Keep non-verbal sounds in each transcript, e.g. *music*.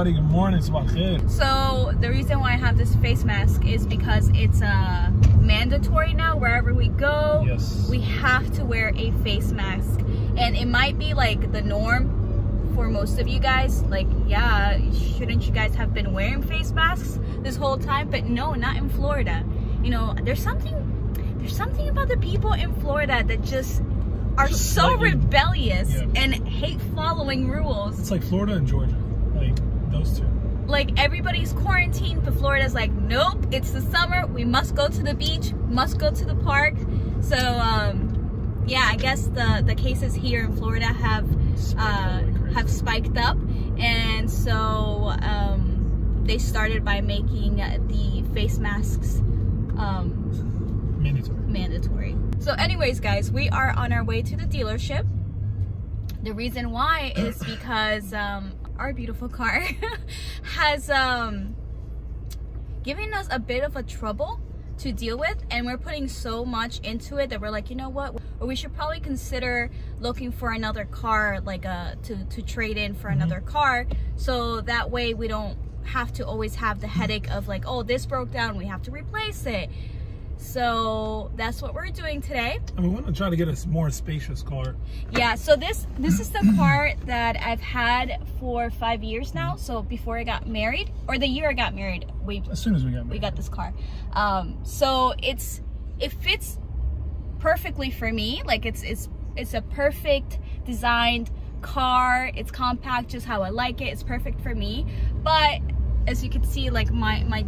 Everybody. Good morning. So the reason why I have this face mask is because it's uh, mandatory now wherever we go. Yes. We have to wear a face mask. And it might be like the norm for most of you guys. Like, yeah, shouldn't you guys have been wearing face masks this whole time? But no, not in Florida. You know, there's something there's something about the people in Florida that just are Just so slightly- rebellious Yeah. and hate following rules. It's like Florida and Georgia. Like those two. like everybody's quarantined but florida's like nope it's the summer we must go to the beach must go to the park so um yeah i guess the the cases here in florida have uh Spiked up have spiked up and so um they started by making the face masks um Mandatory. mandatory. So anyways, guys, we are on our way to the dealership. The reason why is *coughs* because um, our beautiful car *laughs* has um, given us a bit of a trouble to deal with and we're putting so much into it that we're like you know what? Or we should probably consider looking for another car like a to to trade in for another car. So that way we don't have to always have the headache of like oh this broke down we have to replace it so that's what we're doing today. And we want to try to get a more spacious car. yeah so this this is the car that i've had for five years now. So before i got married or the year i got married we As soon as we got we got this car. Um so it's it fits perfectly for me. Like it's it's it's a perfect designed car. It's compact just how i like it. It's perfect for me. But as you can see like my my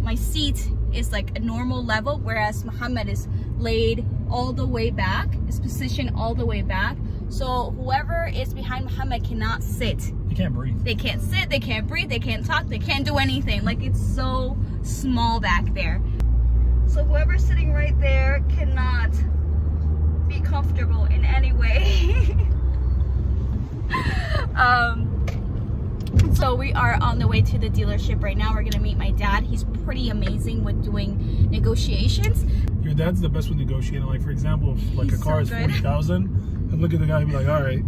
my seat is like a normal level whereas Muhammad is laid all the way back is positioned all the way back so whoever is behind Muhammad cannot sit They can't breathe. they can't sit, they can't breathe, they can't talk, they can't do anything. Like it's so small back there. So whoever's sitting right there cannot be comfortable in any way. *laughs* um, so we are on the way to the dealership right now. We're gonna meet my dad. He's pretty amazing with doing negotiations. Your dad's the best with negotiating. Like for example, if like He's a car so is good. forty thousand, and look at the guy and be like, all right,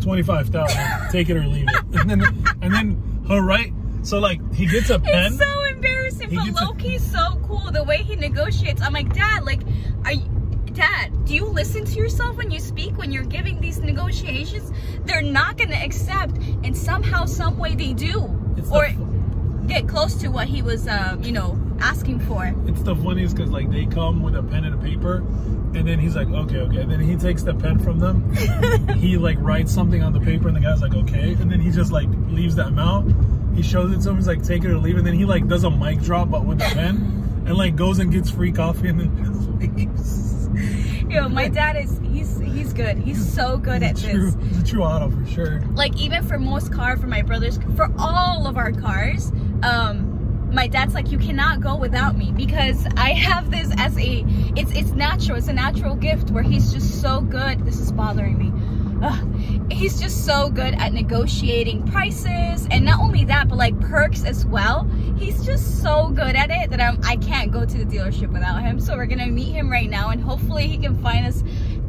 twenty five thousand, *laughs* take it or leave it. And then and then he'll write. So like he gets a pen. It's so embarrassing, but Loki's so cool. The way he negotiates, I'm like, Dad, like, are you, Dad, do you listen to yourself when you speak when you're giving these negotiations? They're not gonna accept, and somehow, some way, they do, It's or get close to what he was, um, you know, asking for. It's the funniest because like they come with a pen and a paper, and then he's like, okay, okay. And then he takes the pen from them. *laughs* he like writes something on the paper, and the guy's like, okay. And then he just like leaves that amount. He shows it to him. He's like, take it or leave. it. And then he like does a mic drop, but with the pen, and like goes and gets free coffee, and then *laughs* just leaves. Yo, my dad is he's he's good. He's so good at true, this. he's a true auto for sure. like even for most car for my brothers for all of our cars um my dad's like you cannot go without me because i have this as a it's it's natural it's a natural gift where he's just so good this is bothering me Ugh. he's just so good at negotiating prices and not only that but like perks as well he's just so good at it that I'm, i can't go to the dealership without him so we're gonna meet him right now and hopefully he can find us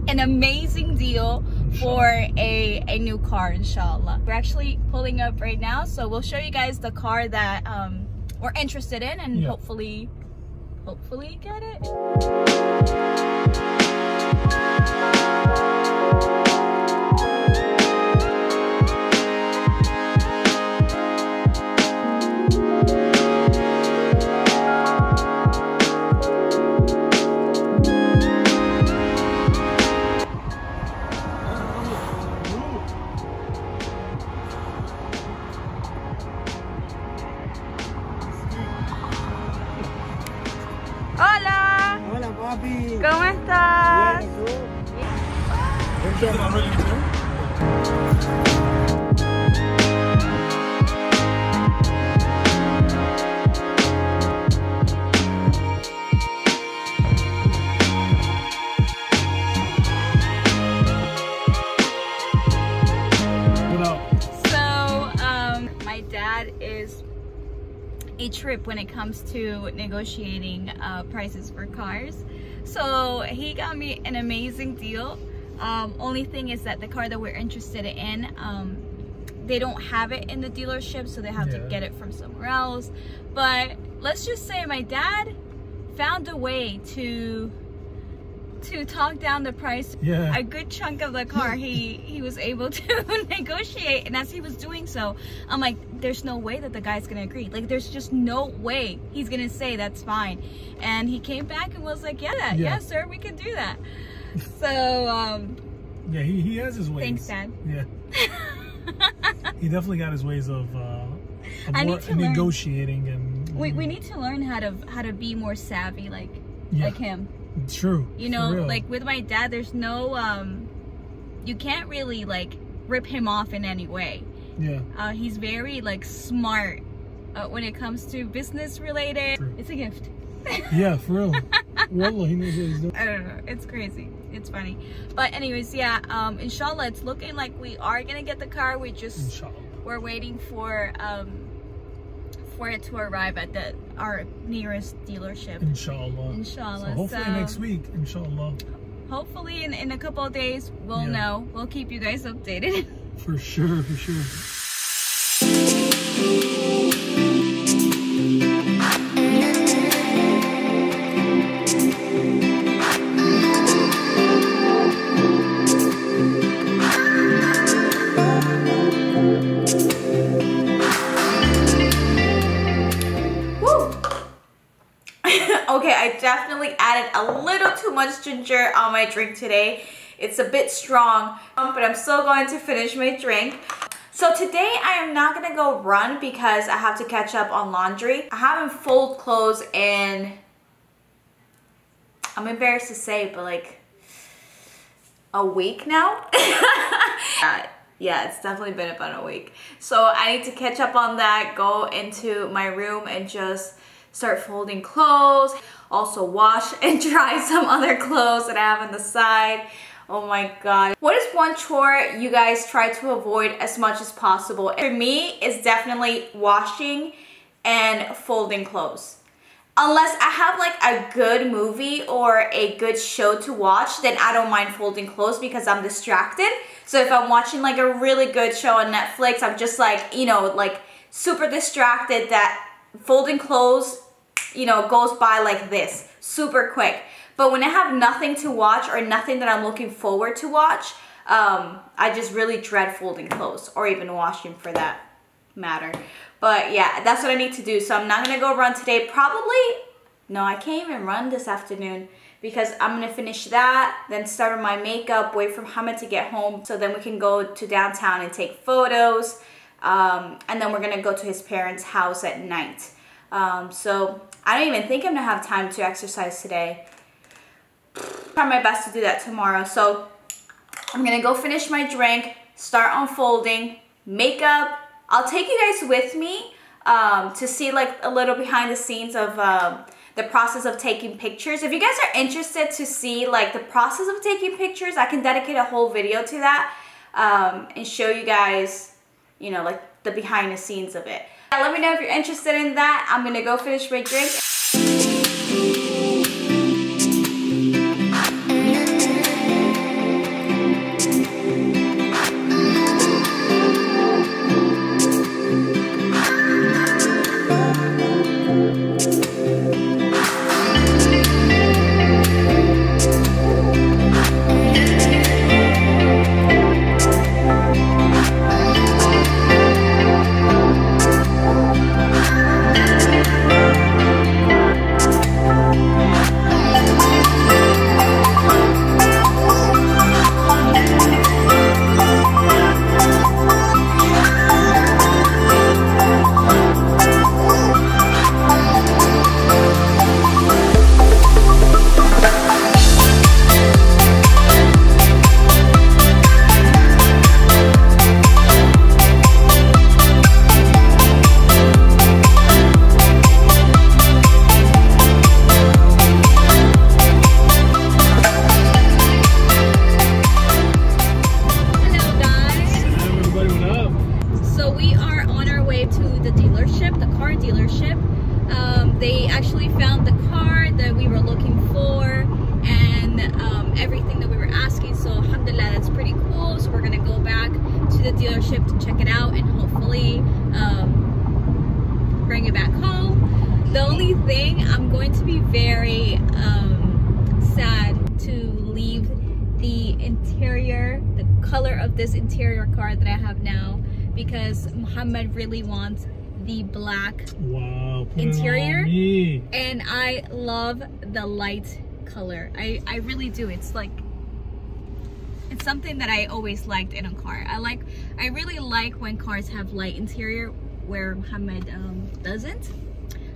an amazing deal for a, a new car inshallah we're actually pulling up right now so we'll show you guys the car that um, we're interested in and Yeah. hopefully hopefully get it Papi. ¿cómo estás? Bien, ¿y tú? Um, my dad is a trip when it comes to negotiating uh, prices for cars. So he got me an amazing deal. Um, only thing is that the car that we're interested in, um, they don't have it in the dealership, so they have to get it from somewhere else. But let's just say my dad found a way to to talk down the price Yeah. a good chunk of the car he he was able *laughs* to negotiate and as he was doing so i'm like there's no way that the guy's gonna agree like there's just no way he's gonna say that's fine and he came back and was like yeah that Yeah. yeah sir we can do that so um Yeah, he, he has his ways. Thanks, Dad. Yeah. *laughs* he definitely got his ways of, uh, of I need more to learn. negotiating and. we, we need to learn how to how to be more savvy like Yeah. like him True. you know like with my dad there's no um you can't really like rip him off in any way Yeah. uh, he's very like smart uh, when it comes to business related True. it's a gift *laughs* Yeah, for real. Wallah, he knows what he's doing. i don't know it's crazy it's funny but anyways yeah um inshallah it's looking like we are gonna get the car we just Inshallah. we're waiting for um for it to arrive at the our nearest dealership Inshallah. Inshallah, So hopefully so- next week, inshallah. hopefully in, in a couple of days we'll Yeah. know we'll keep you guys updated *laughs* For sure, for sure. A little too much ginger on my drink today. It's a bit strong, um, but I'm still going to finish my drink. So today I am not gonna go run because I have to catch up on laundry. I haven't folded clothes in, I'm embarrassed to say, but like a week now. *laughs* Uh, yeah, it's definitely been about a week. So I need to catch up on that, go into my room and just start folding clothes, also wash *laughs* and dry some other clothes that I have on the side. Oh my god. What is one chore you guys try to avoid as much as possible? For me, it's definitely washing and folding clothes unless I have like a good movie or a good show to watch, then I don't mind folding clothes because I'm distracted. So if I'm watching like a really good show on Netflix, I'm just like, you know, like super distracted that folding clothes, you know, goes by like this, super quick. But when I have nothing to watch or nothing that I'm looking forward to watch, um, I just really dread folding clothes or even washing for that matter. But yeah, that's what I need to do. So I'm not gonna go run today. Probably, no, I can't even run this afternoon because I'm gonna finish that, then start on my makeup, wait for Muhammad to get home so then we can go to downtown and take photos. Um, and then we're gonna go to his parents' house at night. Um, so I don't even think I'm gonna have time to exercise today. Try my best to do that tomorrow. So I'm gonna go finish my drink, start unfolding, makeup. I'll take you guys with me um, to see like a little behind the scenes of um, the process of taking pictures. If you guys are interested to see like the process of taking pictures, I can dedicate a whole video to that um, and show you guys, you know, like the behind the scenes of it. Let me know if you're interested in that. I'm gonna go finish my drink. The only thing I'm going to be very um, sad to leave the interior, the color of this interior car that I have now because Muhammad really wants the black Wow. Interior? and I love the light color. I, I really do. It's like it's something that I always liked in a car. I like I really like when cars have light interior where Muhammad um, doesn't.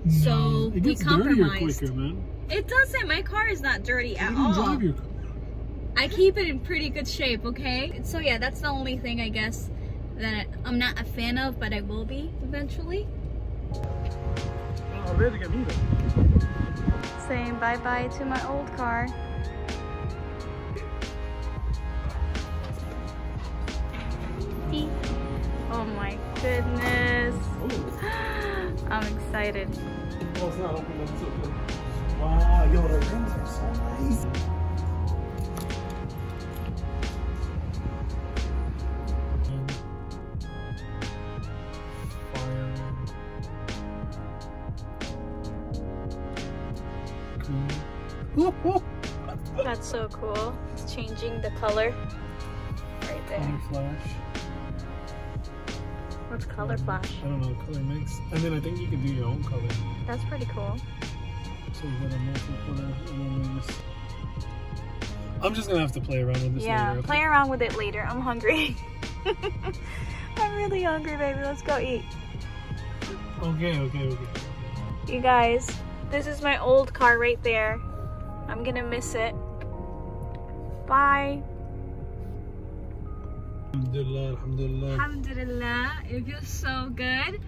Mm. So it we gets dirtier compromised. quicker, man. It doesn't. My car is not dirty at you didn't all. drive your car. I keep it in pretty good shape, okay? So yeah, that's the only thing I guess that I'm not a fan of, but I will be eventually. Oh, vedi che vive. Saying bye-bye to my old car. Oh my goodness. I'm excited. Oh, it's not open, it's open. Wow, yo, the rims are so nice. That's so cool. It's changing the color right there. Flash. Color flash? I don't know, color mix. And then I think you can do your own color. That's pretty cool. So you got a multi-color and then this. I'm just gonna have to play around with this Yeah, later. okay? play around with it later. I'm hungry. *laughs* I'm really hungry, baby. Let's go eat. Okay, okay, okay. You guys, this is my old car right there. I'm gonna miss it. Bye. Alhamdulillah, alhamdulillah. Alhamdulillah, it feels so good.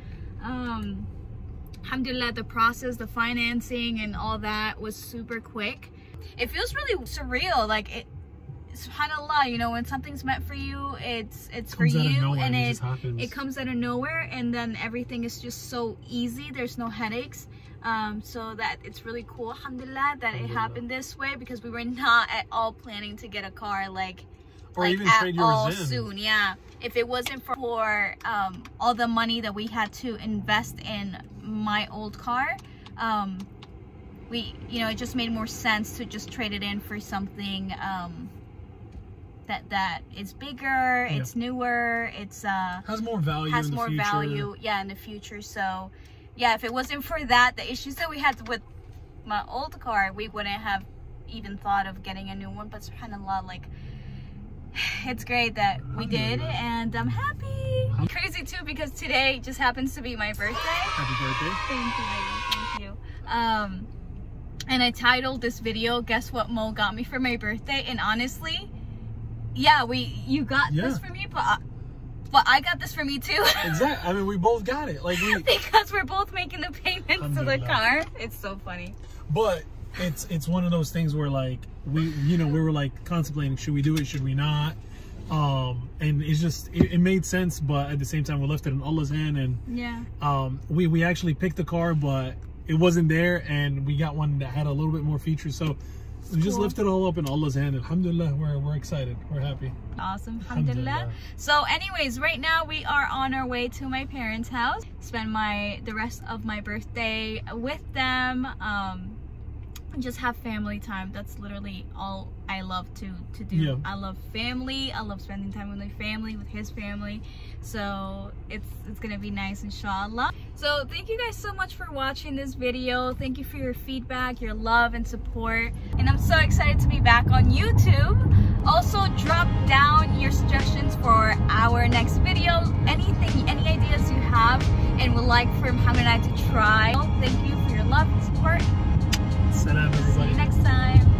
Um, Alhamdulillah, the process, the financing, and all that was super quick. It feels really surreal. Like it, subhanallah, you know, when something's meant for you, it's it's for Comes you, nowhere and it it it comes out of nowhere, and then everything is just so easy. There's no headaches. Um, so that it's really cool, alhamdulillah, that it happened this way because we were not at all planning to get a car like Or like even at trade all in. soon yeah if it wasn't for, for um, all the money that we had to invest in my old car um, we you know it just made more sense to just trade it in for something um, that that is bigger Yeah. it's newer it's uh Has more value. has in more future. value yeah in the future so yeah if it wasn't for that the issues that we had with my old car we wouldn't have even thought of getting a new one but subhanallah like it's great that we did and i'm happy crazy too because today just happens to be my birthday Happy birthday. thank you baby thank you um and i titled this video guess what mo got me for my birthday and honestly yeah we you got this for me but I, but i got this for me too Exactly. I mean, we both got it. Like we, *laughs* because we're both making the payments to the car. It's so funny. but it's it's one of those things where like we, you know, we were like contemplating, should we do it, should we not? Um, and it's just it, it made sense, but at the same time, we left it in Allah's hand, and Yeah. um, we we actually picked the car, but it wasn't there, and we got one that had a little bit more features. So we just Cool. left it all up in Allah's hand. Alhamdulillah, we're we're excited, we're happy. Awesome. Alhamdulillah. Alhamdulillah. So anyways, right now we are on our way to my parents' house. Spend my the rest of my birthday with them. Um just have family time. That's literally all I love to to do. Yeah. I love family. I love spending time with my family, with his family. So it's it's gonna be nice, inshallah. So thank you guys so much for watching this video. Thank you for your feedback, your love and support. And I'm so excited to be back on YouTube. Also drop down your suggestions for our next video. Anything, any ideas you have and would like for Muhammad and I to try. Thank you for your love and support. See you next time.